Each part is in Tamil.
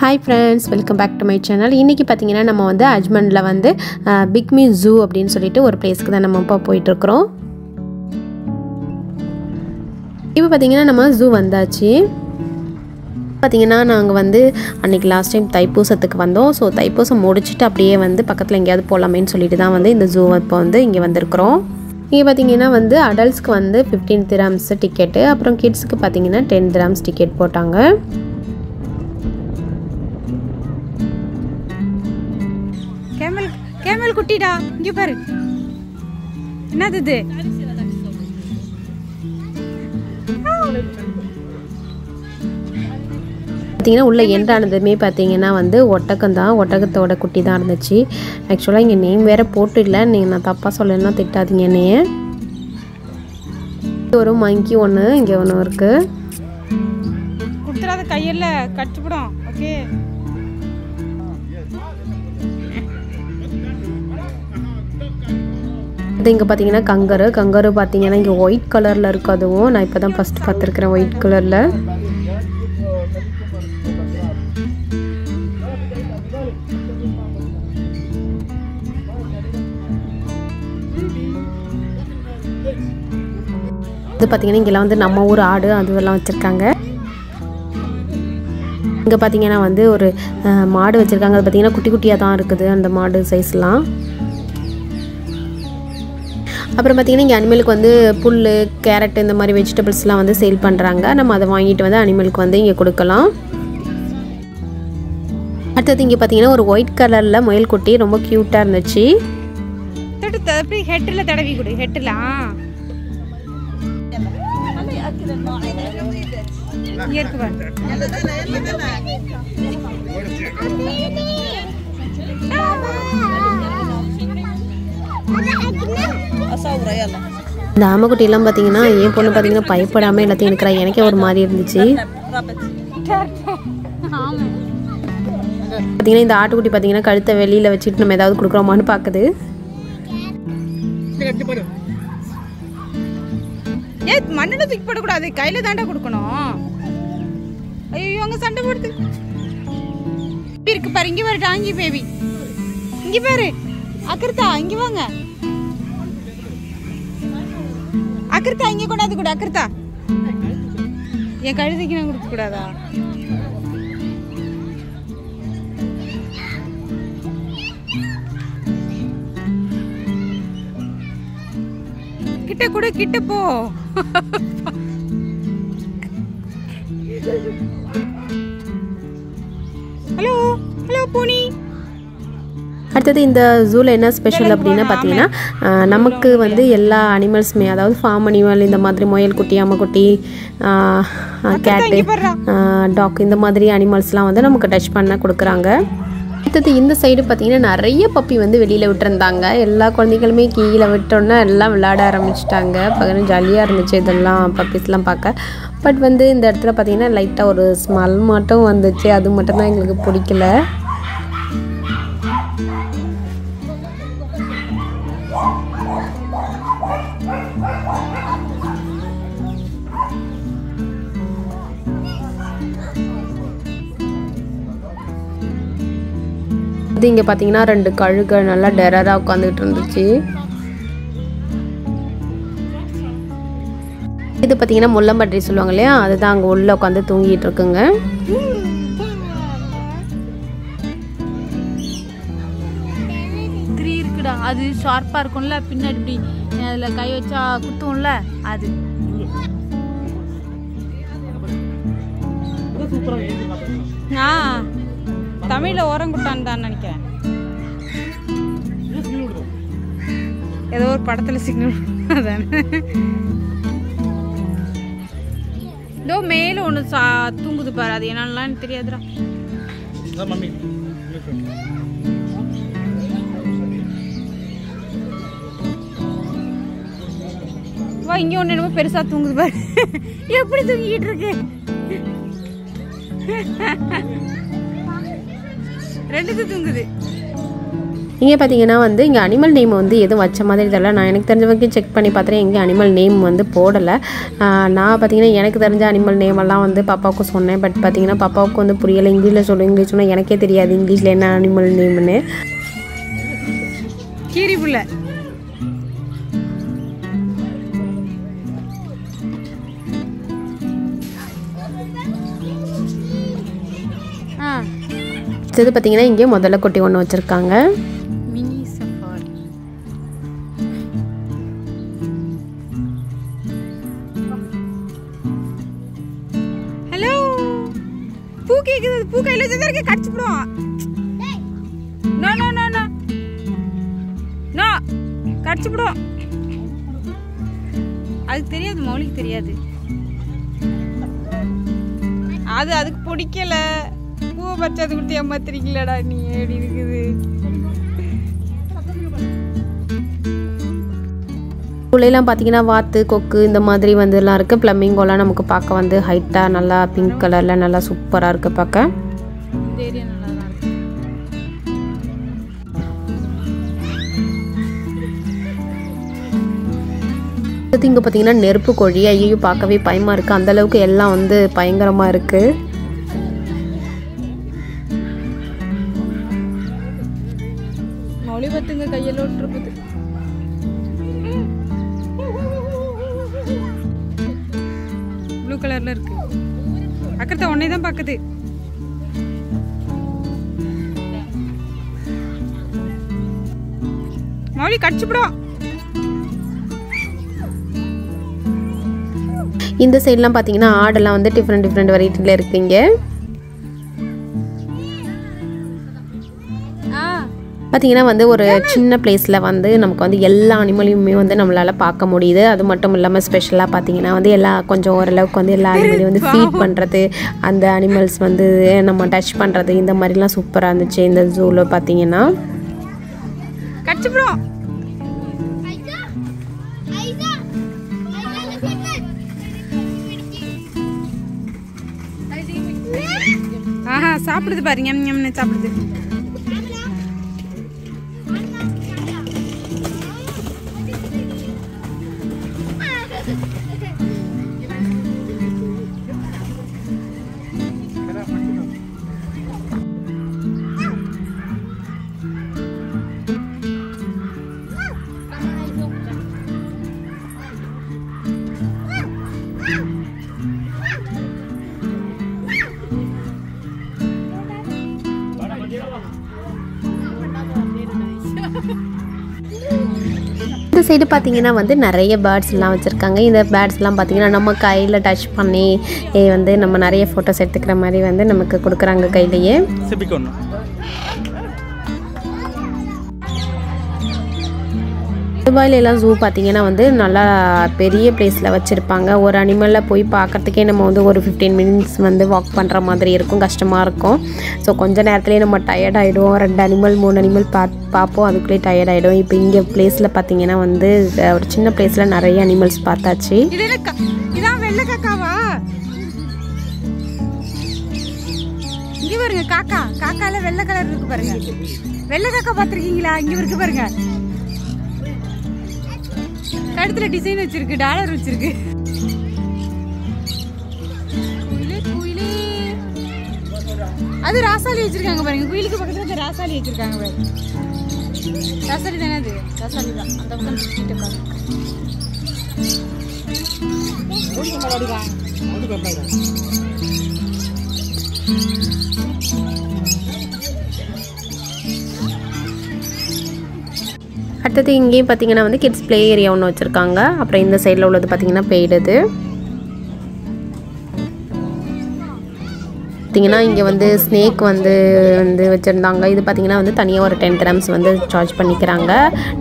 Hi friends welcome back to my channel இன்றைக்கி பார்த்தீங்கன்னா நம்ம வந்து அஜ்மண்டில் வந்து பிக்மி ஜூ அப்படின்னு சொல்லிட்டு ஒரு பிளேஸ்க்கு தான் நம்ம இப்போ போயிட்டுருக்குறோம். இப்போ பார்த்தீங்கன்னா நம்ம ஜூ வந்தாச்சு. பார்த்தீங்கன்னா நாங்கள் வந்து அன்றைக்கி லாஸ்ட் டைம் தைப்பூசத்துக்கு வந்தோம். ஸோ தைப்பூசம் முடிச்சுட்டு அப்படியே வந்து பக்கத்தில் எங்கேயாவது போகலாமேன்னு சொல்லிட்டு தான் வந்து இந்த ஜூ இப்போ வந்து இங்கே வந்திருக்கிறோம். இங்கே பார்த்தீங்கன்னா வந்து அடல்ட்ஸ்க்கு வந்து ஃபிஃப்டீன் திராம்ஸ் டிக்கெட்டு அப்புறம் கிட்ஸுக்கு பார்த்தீங்கன்னா டென் திராம்ஸ் டிக்கெட் போட்டாங்க. கேமல் குட்டிடா இங்க பாரு. என்னது இது? பார்த்தீங்கன்னா உள்ளே எண்டானதுமே பார்த்தீங்கன்னா வந்து ஒட்டகம் தான் ஒட்டகத்தோட குட்டி தான் இருந்துச்சு. ஆக்சுவலாக இங்கே நேம் வேறு போட்டு இல்லை நீங்கள் நான் தப்பாக சொல்லலைன்னா திட்டாதீங்க என்னைய. ஒரு மங்கி ஒன்று இங்கே ஒன்று இருக்குது கையில கடிச்சுப்படும் ஓகே அடுத்து இங்கே பார்த்தீங்கன்னா கங்கரு. கங்கரு பார்த்தீங்கன்னா இங்கே ஒயிட் கலரில் இருக்கு அதுவும். நான் இப்போ தான் ஃபஸ்ட் பார்த்துருக்குறேன் ஒயிட் கலரில் இது பார்த்தீங்கன்னா இங்கெல்லாம் வந்து நம்ம ஊர் ஆடு அதுவெல்லாம் வச்சுருக்காங்க. இங்கே பார்த்தீங்கன்னா வந்து ஒரு மாடு வச்சுருக்காங்க. அது பார்த்தீங்கன்னா குட்டி குட்டியாக தான் இருக்குது அந்த மாடு சைஸ்லாம் அப்புறம் பார்த்தீங்கன்னா இங்கே அனிமலுக்கு வந்து புல் கேரட் இந்த மாதிரி வெஜிடபிள்ஸ்லாம் வந்து சேல் பண்ணுறாங்க நம்ம அதை வாங்கிட்டு வந்து அனிமலுக்கு வந்து இங்கே கொடுக்கலாம். அடுத்தது இங்கே பார்த்தீங்கன்னா ஒரு ஒயிட் கலரில் முயல் குட்டி ரொம்ப க்யூட்டாக இருந்துச்சு. ஹெட்டில் தடவி கொடு ஹெட்டில் இயற்கை இந்த ஆமைக்குட்டியெல்லாம் பார்த்தீங்கன்னா என் பொண்ணு பார்த்தீங்கன்னா பயப்படாமல் எல்லாத்தையும் இருக்கிறா எனக்கே ஒரு மாதிரி இருந்துச்சு. பார்த்தீங்கன்னா இந்த ஆட்டுக்குட்டி பார்த்தீங்கன்னா கழுத்தை வெளியில் வச்சுட்டு நம்ம ஏதாவது கொடுக்குறோமான்னு பார்க்குது. ஏ மண்ணில் தூக்கி போடக்கூடாது. கையில தாண்டா கொடுக்கணும். ஐயோ அங்க சண்டை போடுது. இருக்கு பாரு இங்க பாரு டாங்கி பேபி. இங்க பாரு. அக்கர்த்தா இங்க வாங்க. அக்கிருத்தா இங்க கொண்டாந்து கூட அக்கிருத்தா என் கழுதைக்கு நான் கொடுக்க கூடாதா? கிட்ட கூட கிட்ட போ. ஹலோ ஹலோ பூனி. அடுத்தது இந்த ஜூவில் என்ன ஸ்பெஷல் அப்படின்னா பார்த்தீங்கன்னா நமக்கு வந்து எல்லா அனிமல்ஸுமே அதாவது ஃபார்ம் அனிமல் இந்த மாதிரி முயல் குட்டி அம்மைக்குட்டி கேட்டு டாக் இந்த மாதிரி அனிமல்ஸ்லாம் வந்து நமக்கு டச் பண்ண கொடுக்குறாங்க. அடுத்தது இந்த சைடு பார்த்தீங்கன்னா நிறைய பப்பி வந்து வெளியில் விட்டுருந்தாங்க. எல்லா குழந்தைகளுமே கீழே விட்டோன்னே எல்லாம் விளையாட ஆரம்பிச்சிட்டாங்க. பகலும் ஜாலியாக இருந்துச்சு இதெல்லாம் பப்பீஸ்லாம் பார்க்க. பட் வந்து இந்த இடத்துல பார்த்தீங்கன்னா லைட்டாக ஒரு ஸ்மெல் மட்டும் வந்துச்சு. அது மட்டும்தான் எங்களுக்கு பிடிக்கல. இது இங்கே பார்த்தீங்கன்னா ரெண்டு கழுகு நல்லா டெரராக உட்காந்துக்கிட்டு இருந்துச்சு. இது பார்த்தீங்கன்னா முள்ளம்பட்டி சொல்லுவாங்க இல்லையா? அதுதான் அங்கே உள்ளே உட்காந்து தூங்கிட்டு இருக்குங்க. அது ஷார்ப்பாக இருக்கும்ல பின்னாடி இப்படி அதில் கை வச்சா குத்தும்ல அது. ஆ தமிழ்ல ஓரங்குட்டான் தான் நினைக்கிறேன். ஏதோ ஒரு படத்தில் சிக்னல் அதானே. இதோ மேலே ஒன்று சா தூங்குது பாரு அது என்னன்னு தெரியாதுடா. இங்க ஒண்ணு என்னமோ பெருசா தூங்குது பாரு. எப்படி தூங்கிட்டு இருக்கு? ரெண்டுது தூங்குது. இங்கே பார்த்தீங்கன்னா வந்து இங்கே அனிமல் நேம் வந்து எதுவும் வச்ச மாதிரி தெரியல. நான் எனக்கு தெரிஞ்ச வரைக்கும் செக் பண்ணி பார்த்துட்டு எங்கே அனிமல் நேம் வந்து போடலை. நான் பார்த்தீங்கன்னா எனக்கு தெரிஞ்ச அனிமல் நேம் எல்லாம் வந்து பாப்பாவுக்கு சொன்னேன். பட் பார்த்தீங்கன்னா பாப்பாவுக்கு வந்து புரியலை. இங்கிலீஷில் சொல்லு இங்கிலீஷ் சொன்னால் எனக்கே தெரியாது. இங்கிலீஷில் என்ன அனிமல் நேம்னு கீரி புள்ள. இது பார்த்தீங்கன்னா இங்கே முதல்ல கொட்டி ஒன்று வச்சுருக்காங்க. Mini safari. ஹலோ? பூ கேக்குது. பூ கையில வச்சதா இருக்க. கடிச்சு போடுவான் no no no no. No கடிச்சு போடுவான் அதுக்கு தெரியாது மௌலிக்கு தெரியாது. அது அதுக்கு பிடிக்கல. அது கொடுத்து ஏமாத்துறீங்களடா நீ எப்படி இருக்குது? உள்ளேலாம் பார்த்தீங்கன்னா வாத்து கொக்கு இந்த மாதிரி வந்துலாம் இருக்குது ப்ளம்மிங்கோலாம் நமக்கு பார்க்க வந்து ஹைட்டாக நல்லா பிங்க் கலரில் நல்லா சூப்பராக இருக்குது பார்க்க. இந்த ஏரியா நல்லா தான் இருக்கு. அடுத்து இங்கே பார்த்தீங்கன்னா நெருப்பு கோழி ஐயோ பார்க்கவே பயமாக இருக்குது அந்தளவுக்கு எல்லாம் வந்து பயங்கரமாக இருக்குது கலர்ல இருக்கு. அக்கறத உன்னே தான் பார்க்குது மௌலி கடிச்சுப்படும் இந்த சைட்லாம் பார்த்தீங்கன்னா ஆடெல்லாம் வந்து டிஃப்ரெண்ட் டிஃப்ரெண்ட் வெரைட்டியில் இருக்குங்க. பார்த்தீங்கன்னா வந்து ஒரு சின்ன பிளேஸில் வந்து நமக்கு வந்து எல்லா அனிமலையுமே வந்து நம்மளால் பார்க்க முடியுது. அது மட்டும் இல்லாமல் ஸ்பெஷலாக பார்த்தீங்கன்னா வந்து எல்லா கொஞ்சம் ஓரளவுக்கு வந்து எல்லா அனிமலையும் வந்து ஃபீட் பண்ணுறது அந்த அனிமல்ஸ் வந்து நம்ம டச் பண்ணுறது இந்த மாதிரிலாம் சூப்பராக இருந்துச்சு இந்த ஜூவில் பார்த்தீங்கன்னா கடிச்சுப்படும் ஆஹா சாப்பிடுது பாரு. ஞம் ஞம்னு சாப்பிடுது. இந்த சைடு பார்த்தீங்கன்னா வந்து நிறைய பேர்ட்ஸ்லாம் வச்சுருக்காங்க. இந்த பேர்ட்ஸ்லாம் பார்த்தீங்கன்னா நம்ம கையில் டச் பண்ணி வந்து நம்ம நிறைய ஃபோட்டோஸ் எடுத்துக்கிற மாதிரி வந்து நமக்கு கொடுக்குறாங்க கையிலேயே. துபாயிலலாம் ஜூ பார்த்தீங்கன்னா வந்து நல்லா பெரிய பிளேஸில் வச்சுருப்பாங்க. ஒரு அனிமலில் போய் பார்க்கறதுக்கே நம்ம வந்து ஒரு ஃபிஃப்டீன் மினிட்ஸ் வந்து வாக் பண்ணுற மாதிரி இருக்கும். கஷ்டமாக இருக்கும். ஸோ கொஞ்ச நேரத்துலேயே நம்ம டயர்ட் ஆகிடுவோம் ரெண்டு அனிமல் மூணு அனிமல் பா பார்ப்போம் அதுக்குள்ளேயே டயர்ட் ஆகிடும் இப்போ இங்கே பிளேஸில் பார்த்தீங்கன்னா வந்து ஒரு சின்ன பிளேஸில் நிறைய அனிமல்ஸ் பார்த்தாச்சு. இதான் வெள்ளை காக்காவா? பாருங்க காக்கா. காக்கால வெள்ளை கலர் இருக்கு பாருங்க. வெள்ளை காக்கா பாத்திருக்கீங்களா இங்க இருக்கு பாருங்க. கழுத்துல டிசைன் வச்சிருக்கு டாலர் வச்சிருக்கு. அது ராசாலி வச்சிருக்காங்க பாருங்க. குயிலுக்கு பக்கத்துல அந்த ராசாலி வச்சிருக்காங்க பாருங்க. ராசாலி தானே அது? ராசாலி தான். அந்த பக்கம் சுத்திட்டு உட்காந்து அடுத்தது இங்கேயும் பார்த்தீங்கன்னா வந்து கிட்ஸ் ப்ளே ஏரியா ஒன்று வச்சுருக்காங்க. அப்புறம் இந்த சைடில் உள்ளது பார்த்தீங்கன்னா பெய்டுது பார்த்தீங்கன்னா இங்கே வந்து ஸ்னேக் வந்து வந்து வச்சுருந்தாங்க. இது பார்த்தீங்கன்னா வந்து தனியாக ஒரு டென் கிராம்ஸ் வந்து சார்ஜ் பண்ணிக்கிறாங்க.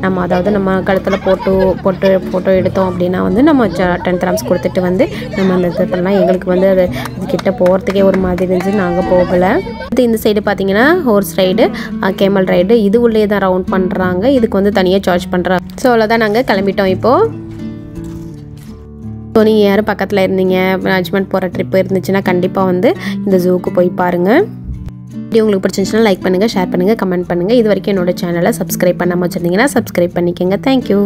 நம்ம அதாவது நம்ம கழுத்தில் போட்டோ போட்டு ஃபோட்டோ எடுத்தோம் அப்படின்னா வந்து நம்ம டென் கிராம்ஸ் கொடுத்துட்டு வந்து நம்ம அந்த இது பண்ணலாம். எங்களுக்கு வந்து அது அது கிட்ட போகிறதுக்கே ஒரு மாதிரி இருந்துச்சு. நாங்கள் போகலை. அடுத்து இந்த சைடு பார்த்தீங்கன்னா ஹோர்ஸ் ரைடு கேமல் ரைடு இது உள்ளே தான் ரவுண்ட் பண்ணுறாங்க இதுக்கு வந்து தனியாக சார்ஜ் பண்ணுறாங்க ஸோ அவ்வளோதான் நாங்கள் கிளம்பிட்டோம் இப்போது ஸோ நீங்கள் யாரும் பக்கத்தில் இருந்தீங்க? மேனேஜ்மெண்ட் போகிற ட்ரிப் இருந்துச்சுன்னா கண்டிப்பாக வந்து இந்த ஜூக்கு போய் பாருங்கள் வீடியோ உங்களுக்கு பிடிச்சிருந்துச்சுன்னா லைக் பண்ணுங்கள் ஷேர் பண்ணுங்கள் கமெண்ட் பண்ணுங்கள் இது வரைக்கும் என்னோடய சேனலை சப்ஸ்கிரைப் பண்ணாமல் வச்சுருந்தீங்கன்னா சப்ஸ்கிரைப் பண்ணிக்கோங்க. தேங்க்யூ